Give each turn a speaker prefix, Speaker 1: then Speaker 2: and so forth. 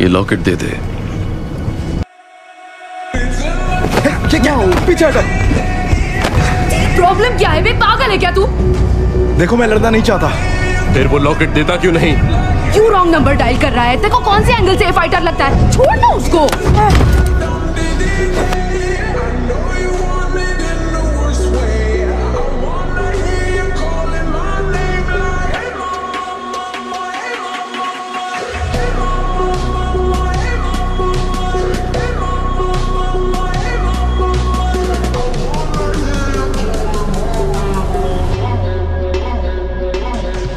Speaker 1: ये लॉकेट दे दे।
Speaker 2: ये क्या? पीछे हटो
Speaker 3: प्रॉब्लम क्या है? वे पागल है क्या तू?
Speaker 2: देखो मैं लड़ना नहीं चाहता।
Speaker 1: फिर वो लॉकेट देता क्यों नहीं?
Speaker 3: क्यों रॉन्ग नंबर डायल कर रहा है? देखो को कौन से एंगल से फाइटर लगता है? छोड़ ना उसको।